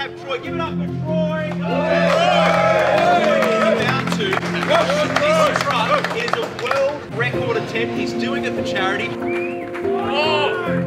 have Troy. Give it up for Troy. Down to this truck is a world record attempt. He's doing it for charity. Oh.